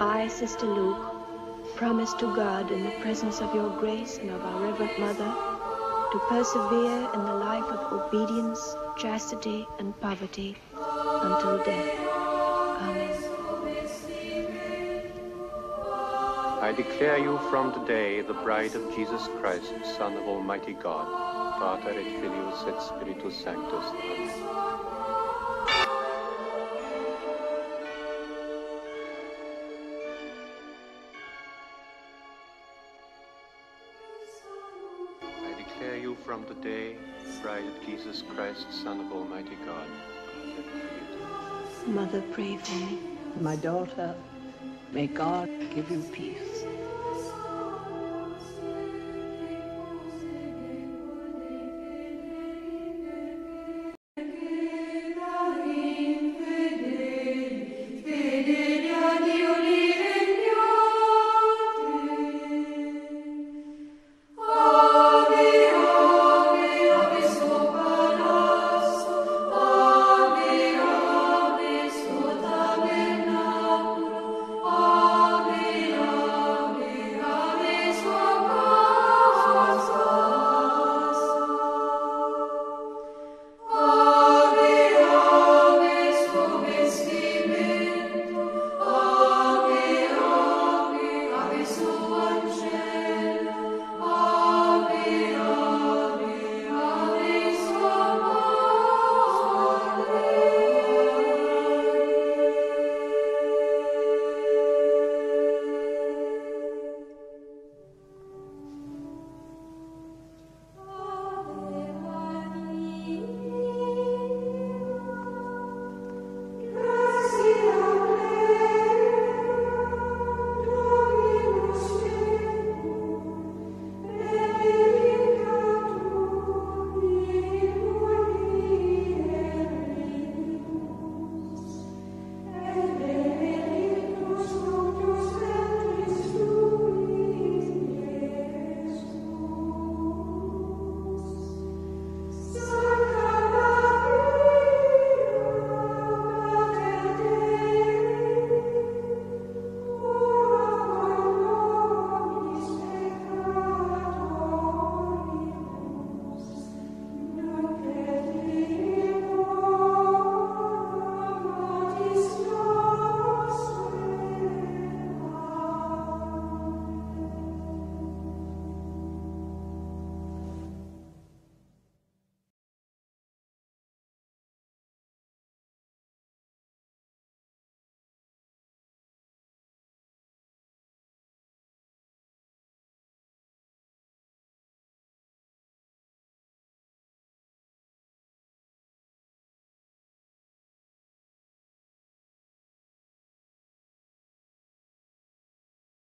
I, Sister Luke, promise to God in the presence of your grace and of our Reverend Mother to persevere in the life of obedience, chastity, and poverty until death. Amen. I declare you from today the bride of Jesus Christ, Son of Almighty God, Pater et Filius et Spiritus Sanctus. Amen. From today the bride of Jesus Christ, Son of Almighty God, Pater et Filius. Mother, pray for me. My daughter, may God give you peace.